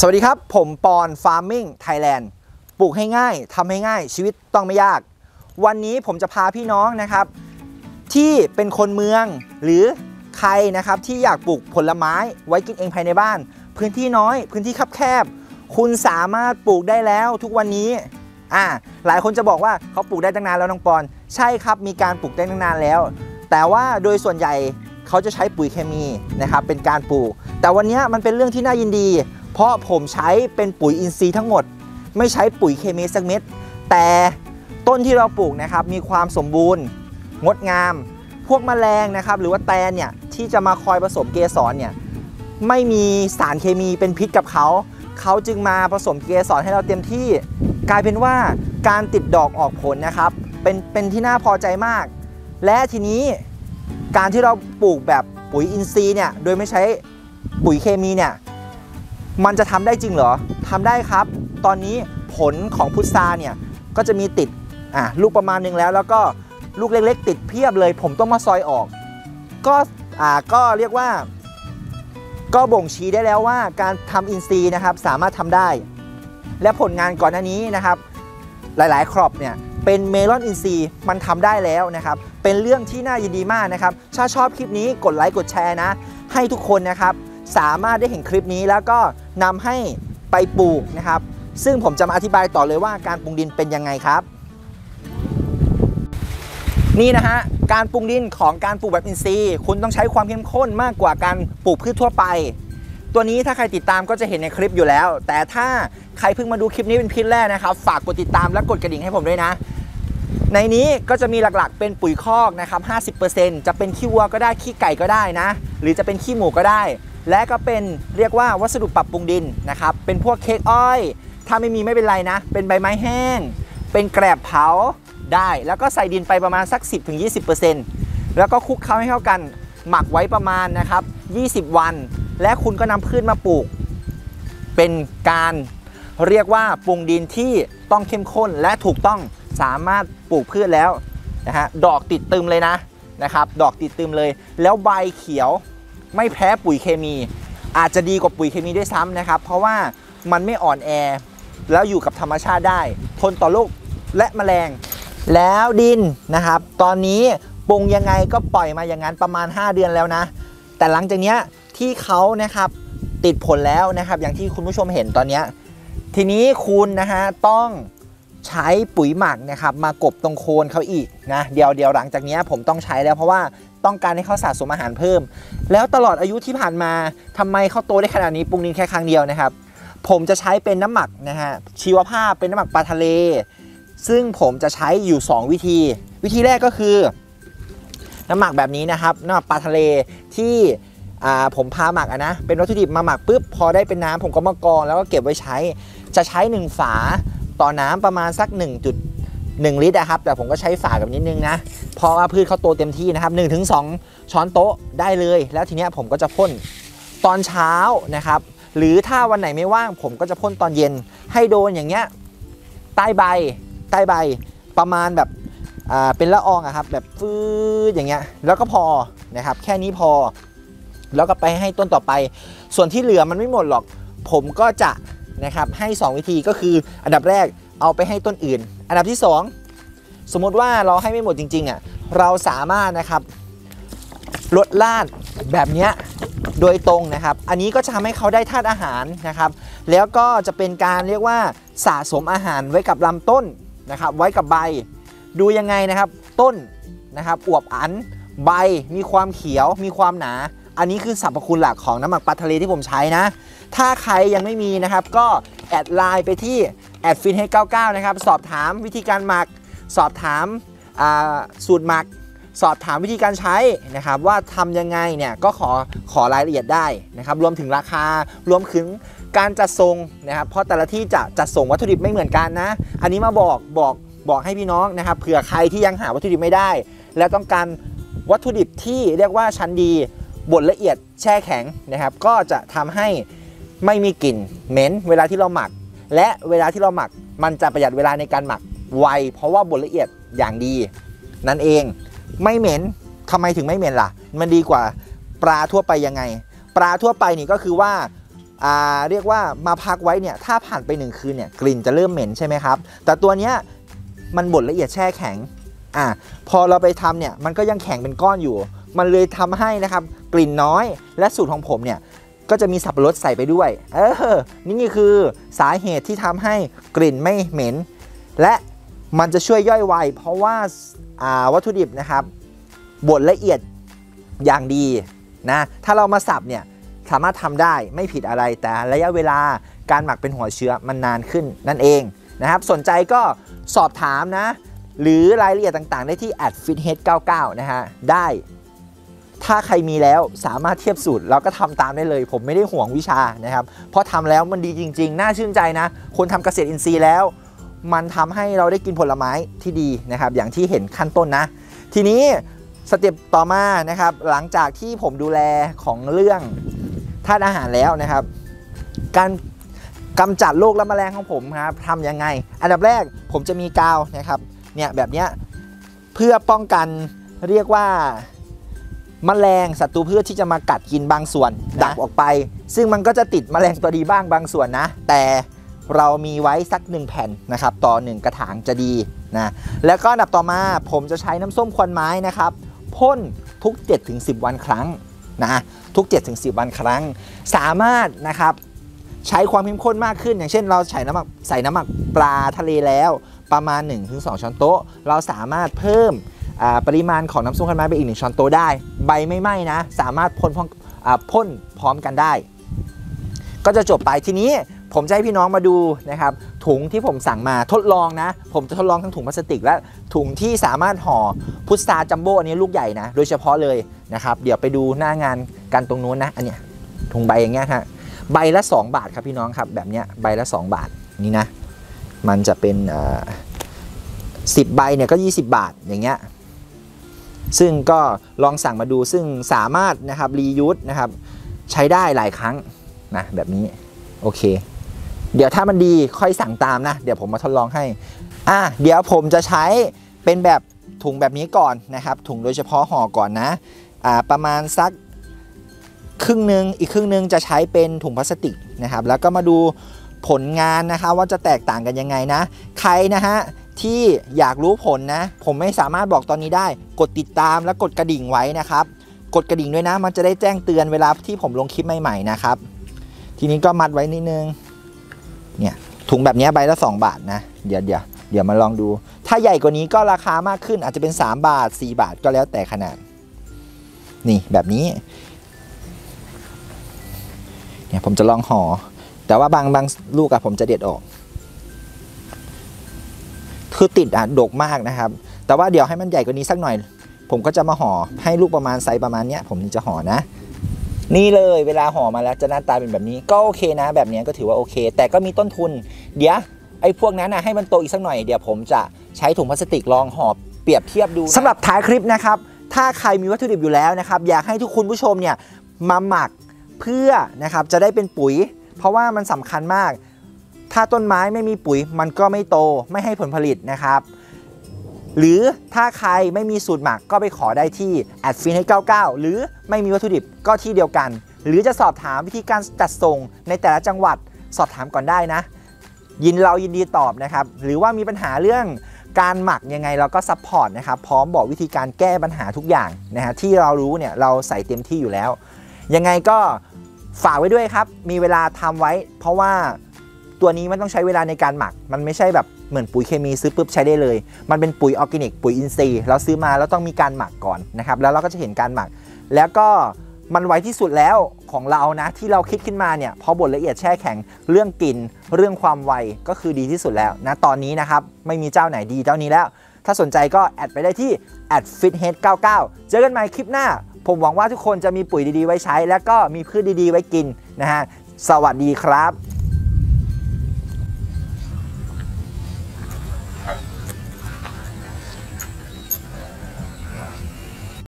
สวัสดีครับ ผมปอนฟาร์มิงไทยแลนด์ปลูกให้ง่ายทำให้ง่ายชีวิตต้องไม่ยาก วันนี้ผมจะพาพี่น้องนะครับ ที่เป็นคนเมืองหรือใครนะครับที่อยากปลูกผลไม้ไว้กินเองภายในบ้าน พื้นที่น้อยพื้นที่คับแคบ คุณสามารถปลูกได้แล้วทุกวันนี้อ่าหลายคนจะบอกว่าเขาปลูกได้ตั้งนานแล้วน้องปอน ใช่ครับมีการปลูกได้ตั้งนานแล้ว แต่ว่าโดยส่วนใหญ่เขาจะใช้ปุ๋ยเคมีนะครับเป็นการปลูก แต่วันนี้มันเป็นเรื่องที่น่ายินดี เพราะผมใช้เป็นปุ๋ยอินทรีย์ทั้งหมด ไม่ใช้ปุ๋ยเคมีสักเม็ดแต่ต้นที่เราปลูกนะครับมีความสมบูรณ์ งดงาม พวกแมลงนะครับหรือว่าแตนเนี่ยที่จะมาคอยผสมเกสรเนี่ยไม่มีสารเคมีเป็นพิษกับเขา เขาจึงมาผสมเกสรให้เราเต็มที่ กลายเป็นว่าการติดดอกออกผลนะครับ เป็นเป็นที่น่าพอใจมาก และทีนี้การที่เราปลูกแบบปุ๋ยอินทรีย์เนี่ยโดยไม่ใช้ปุ๋ยเคมีเนี่ย มันจะทำได้จริงเหรอทำได้ครับ ตอนนี้ผลของพุทราเนี่ยก็จะมีติดอะลูกประมาณนึงแล้ว แล้วก็ลูกเล็กๆ ติดเพียบเลย ผมต้องมาซอยออก ก็อ่าก็เรียกว่า ก็บ่งชี้ได้แล้วว่าการทำอินทรีย์นะครับสามารถทำได้ และผลงานก่อนหน้านี้นะครับ หลายๆ ครอบเนี่ยเป็นเมลอนอินซีมันทำได้แล้วนะครับ เป็นเรื่องที่น่ายินดีมากนะครับ ถ้าชอบคลิปนี้กดไลค์กดแชร์นะ ให้ทุกคนนะครับ สามารถได้เห็นคลิปนี้แล้วก็นำให้ไปปลูกนะครับ ซึ่งผมจะมาอธิบายต่อเลยว่าการปรุงดินเป็นยังไงครับ นี่นะฮะการปรุงดินของการปลูกแบบอินทรีย์ คุณต้องใช้ความเข้มข้นมากกว่าการปลูกพืชทั่วไป ตัวนี้ถ้าใครติดตามก็จะเห็นในคลิปอยู่แล้ว แต่ถ้าใครเพิ่งมาดูคลิปนี้เป็นคลิปแรกนะครับ ฝากกดติดตามและกดกระดิ่งให้ผมด้วยนะในนี้ก็จะมีหลักๆ เป็นปุ๋ยคอกนะครับ 50%จะเป็นขี้วัวก็ได้ ขี้ไก่ก็ได้นะ หรือจะเป็นขี้หมูก็ได้ และก็เป็นเรียกว่าวัสดุปรับปรุงดินนะครับ เป็นพวกเค้กอ้อย ถ้าไม่มีไม่เป็นไรนะ เป็นใบไม้แห้ง เป็นแกลบเผาได้ แล้วก็ใส่ดินไปประมาณสัก 10-20%แล้วก็คลุกเคล้าให้เข้ากัน หมักไว้ประมาณนะครับ 20 วัน และคุณก็นำพืชมาปลูก เป็นการเรียกว่าปรุงดินที่ต้องเข้มข้นและถูกต้องสามารถปลูกพืชแล้วนะฮะดอกติดตึมเลยนะนะครับ ดอกติดตึมเลย แล้วใบเขียว ไม่แพ้ปุ๋ยเคมี อาจจะดีกว่าปุ๋ยเคมีด้วยซ้ำนะครับ เพราะว่ามันไม่อ่อนแอ แล้วอยู่กับธรรมชาติได้ ทนต่อโรคและแมลง แล้วดินนะครับ ตอนนี้ปรุงยังไงก็ปล่อยมาอย่างนั้นประมาณ 5 เดือนแล้วนะ แต่หลังจากนี้ที่เขานะครับติดผลแล้วนะครับ อย่างที่คุณผู้ชมเห็นตอนนี้ ทีนี้คุณนะฮะต้องใช้ปุ๋ยหมักนะครับมากบตรงโคนเขาอีกนะเดี๋ยวเดี๋ยวหลังจากนี้ผมต้องใช้แล้วเพราะว่า ต้องการให้เขาสะสมอาหารเพิ่ม แล้วตลอดอายุที่ผ่านมาทำไมเขาโตได้ขนาดนี้ปรุงดินแค่ครั้งเดียวนะครับ ผมจะใช้เป็นน้ำหมักนะฮะชีวภาพเป็นน้ำหมักปลาทะเล ซึ่งผมจะใช้อยู่ 2 วิธี วิธีแรกก็คือ น้ำหมักแบบนี้นะครับน้ำหมักปลาทะเลที่อ่าผมพาหมักะนะเป็นวัตถุดิบมาหมักปุ๊บพอได้เป็นน้ำผมก็มากรองแล้วก็เก็บไว้ใช้ จะใช้ 1 ฝาต่อน้ำประมาณสัก 1.1 ลิตรนะครับแต่ผมก็ใช้ฝากับนิดนึงนะ พราะว่าพืชเขาโตเต็มที่นะครับ1-2 ช้อนโต๊ะได้เลย แล้วทีเนี้ยผมก็จะพ่นตอนเช้านะครับ หรือถ้าวันไหนไม่ว่างผมก็จะพ่นตอนเย็น ให้โดนอย่างเงี้ยใต้ใบใต้ใบประมาณแบบอ่าเป็นละอองอะครับแบบฟืดอย่างเงี้ยแล้วก็พอนะครับแค่นี้พอ แล้วก็ไปให้ต้นต่อไป ส่วนที่เหลือมันไม่หมดหรอก ผมก็จะนะครับให้ 2 วิธีก็คืออันดับแรกเอาไปให้ต้นอื่น อันดับที่ 2 สมมติว่าเราให้ไม่หมดจริงๆอะเราสามารถนะครับลดลาดแบบเนี้ยโดยตรงนะครับ อันนี้ก็จะทำให้เขาได้ธาตุอาหารนะครับ แล้วก็จะเป็นการเรียกว่าสะสมอาหารไว้กับลำต้นนะครับ ไว้กับใบ ดูยังไงนะครับ ต้นนะครับอวบอันใบมีความเขียวมีความหนา อันนี้คือสรรพคุณหลักของน้ำหมักปลาทะเลที่ผมใช้นะ ถ้าใครยังไม่มีนะครับ ก็แอดไลน์ไปที่แอดฟินให้99นะครับ สอบถามวิธีการหมัก สอบถามสูตรหมัก สอบถามวิธีการใช้นะครับว่าทำยังไงเนี่ยก็ขอขอรายละเอียดได้นะครับรวมถึงราคารวมถึงการจัดส่งนะครับเพราะแต่ละที่จะจัดส่งวัตถุดิบไม่เหมือนกันนะ อันนี้มาบอกบอกบอกให้พี่น้องนะครับเผื่อใครที่ยังหาวัตถุดิบไม่ได้ และต้องการวัตถุดิบที่เรียกว่าชั้นดีบดละเอียดแช่แข็งนะครับ ก็จะทำให้ไม่มีกลิ่นเหม็นเวลาที่เราหมัก และเวลาที่เราหมัก มันจะประหยัดเวลาในการหมัก ไวเพราะว่าบดละเอียดอย่างดี นั่นเองไม่เหม็นทำไมถึงไม่เหม็นล่ะ มันดีกว่าปลาทั่วไปยังไง ปลาทั่วไปนี่ก็คือว่าเรียกว่ามาพักไว้เนี่ยถ้าผ่านไปหนึ่งคืนเนี่ยกลิ่นจะเริ่มเหม็นใช่ไหมครับ แต่ตัวเนี้ยมันบดละเอียดแช่แข็งอ่าพอเราไปทำเนี่ยมันก็ยังแข็งเป็นก้อนอยู่ มันเลยทำให้นะครับกลิ่นน้อยและสูตรของผมเนี่ยก็จะมีสับปะรดใส่ไปด้วย เออ นี่คือสาเหตุที่ทำให้กลิ่นไม่เหม็น และ มันจะช่วยย่อยไว เพราะว่าาวัตถุดิบนะครับบดละเอียดอย่างดีนะถ้าเรามาสับเนี่ยสามารถทำได้ไม่ผิดอะไรแต่ระยะเวลาการหมักเป็นหัวเชื้อมันนานขึ้นนั่นเองนะครับ สนใจก็สอบถามนะ หรือรายละเอียดต่างๆ ได้ที่ @fithead99 นะฮะ ได้ ถ้าใครมีแล้วสามารถเทียบสูตรเราก็ทำตามได้เลย ผมไม่ได้ห่วงวิชานะครับ เพราะทำแล้วมันดีจริง ๆ น่าชื่นใจนะ คนทำเกษตรอินทรีย์แล้ว มันทำให้เราได้กินผลไม้ที่ดีนะครับ อย่างที่เห็นขั้นต้นนะ ทีนี้สเต็ปต่อมานะครับ หลังจากที่ผมดูแลของเรื่องธาตุอาหารแล้วนะครับ การกำจัดโรคและแมลงของผมครับทำยังไง อันดับแรกผมจะมีกาวนะครับเนี่ยแบบเนี้ยเพื่อป้องกันเรียกว่าแมลงศัตรูพืชที่จะมากัดกินบางส่วนดักออกไป ซึ่งมันก็จะติดแมลงตัวดีบ้างบางส่วนนะ แต่ เรามีไว้สักหนึ่งแผ่นนะครับต่อหนึ่งกระถางจะดีนะแล้วก็อันดับต่อมาผมจะใช้น้ำส้มควันไม้นะครับพ่นทุก 7-10 วันครั้งนะทุก 7-10 วันครั้ง สามารถนะครับใช้ความเข้มข้นมากขึ้น อย่างเช่นเราใส่น้ำหมักใส่น้ำหมักปลาทะเลแล้วประมาณ 1-2 ช้อนโต๊ะ เราสามารถเพิ่มปริมาณของน้ำส้มคันไม้ไปอีก 1 ช้อนโต๊ะได้ ใบไม่ไหม้นะ สามารถพ่นพร้อมอ่าพ่นพร้อมกันได้ ก็จะจบไปทีนี้ ผมจะให้พี่น้องมาดูนะครับถุงที่ผมสั่งมาทดลองนะ ผมจะทดลองทั้งถุงพลาสติก และถุงที่สามารถห่อพุทราจัมโบ้อันนี้ลูกใหญ่นะโดยเฉพาะเลยนะครับเดี๋ยวไปดูหน้างานกันตรงนู้นนะอันเนี้ยถุงใบอย่างเงี้ยฮะใบละ 2 บาทครับพี่น้องครับแบบเนี้ยใบละ 2 บาทนี่นะมันจะเป็นสิบใบเนี่ยก็ 20 บาทอย่างเงี้ยซึ่งก็ลองสั่งมาดูซึ่งสามารถนะครับรียูสนะครับใช้ได้หลายครั้งนะแบบนี้ โอเค เดี๋ยวถ้ามันดีค่อยสั่งตามนะ เดี๋ยวผมมาทดลองให้ อะเดี๋ยวผมจะใช้เป็นแบบถุงแบบนี้ก่อนนะครับ ถุงโดยเฉพาะห่อก่อนนะ อ่าประมาณสักครึ่งหนึ่งอีกครึ่งหนึ่งจะใช้เป็นถุงพลาสติกนะครับ แล้วก็มาดูผลงานนะคะว่าจะแตกต่างกันยังไงนะ ใครนะฮะที่อยากรู้ผลนะ ผมไม่สามารถบอกตอนนี้ได้ กดติดตามและกดกระดิ่งไว้นะครับ กดกระดิ่งด้วยนะ มันจะได้แจ้งเตือนเวลาที่ผมลงคลิปใหม่ๆนะครับ ทีนี้ก็มัดไว้นิดนึง เนี่ยถุงแบบนี้ใบละ 2 บาทนะ เดี๋ยวเดี๋ยวเดี๋ยวมาลองดู ถ้าใหญ่กว่านี้ก็ราคามากขึ้นอาจจะเป็น 3 บาท 4 บาทก็แล้วแต่ขนาด นี่แบบนี้เนี่ยผมจะลองห่อแต่ว่าบางบางลูกอะผมจะเด็ดออก คือติดอะดกมากนะครับ แต่ว่าเดี๋ยวให้มันใหญ่กว่านี้สักหน่อย ผมก็จะมาห่อให้ลูกประมาณไซส์ประมาณเนี้ยผมจะห่อนะ นี่เลยเวลาห่อมาแล้วจะหน้าตาเป็นแบบนี้ก็โอเคนะ แบบนี้ก็ถือว่าโอเค แต่ก็มีต้นทุน เดี๋ยวไอ้พวกนั้นนะให้มันโตอีกสักหน่อยเดี๋ยวผมจะใช้ถุงพลาสติกลองห่อเปรียบเทียบดูสำหรับท้ายคลิปนะครับ ถ้าใครมีวัตถุดิบอยู่แล้วนะครับ อยากให้ทุกคุณผู้ชมเนี่ยมาหมักเพื่อนะครับจะได้เป็นปุ๋ย เพราะว่ามันสำคัญมาก ถ้าต้นไม้ไม่มีปุ๋ยมันก็ไม่โตไม่ให้ผลผลิตนะครับ หรือถ้าใครไม่มีสูตรหมักก็ไปขอได้ที่แอดฟินให้99 หรือไม่มีวัตถุดิบก็ที่เดียวกัน หรือจะสอบถามวิธีการจัดส่งในแต่ละจังหวัดสอบถามก่อนได้นะ ยินเรายินดีตอบนะครับ หรือว่ามีปัญหาเรื่องการหมักยังไงเราก็ support นะครับ พร้อมบอกวิธีการแก้ปัญหาทุกอย่างนะฮะที่เรารู้เนี่ยเราใส่เต็มที่อยู่แล้ว ยังไงก็ฝากไว้ด้วยครับ มีเวลาทำไว้ เพราะว่า ตัวนี้มันต้องใช้เวลาในการหมัก มันไม่ใช่แบบเหมือนปุ๋ยเคมีซื้อปุ๊บใช้ได้เลย มันเป็นปุ๋ยออร์แกนิก ปุ๋ยอินทรีย์เราซื้อมาแล้วต้องมีการหมักก่อนนะครับแล้วเราก็จะเห็นการหมัก แล้วก็มันไวที่สุดแล้วของเรานะที่เราคิดขึ้นมาเนี่ยพอบดละเอียดแช่แข็งเรื่องกลิ่นเรื่องความไวก็คือดีที่สุดแล้วนะตอนนี้นะครับไม่มีเจ้าไหนดีเจ้านี้แล้ว ถ้าสนใจก็แอดไปได้ที่ @fithead99 เจอกันใหม่คลิปหน้า ผมหวังว่าทุกคนจะมีปุ๋ยดีๆไว้ใช้ และก็มีพืชดีๆไว้กินนะฮะสวัสดีครับ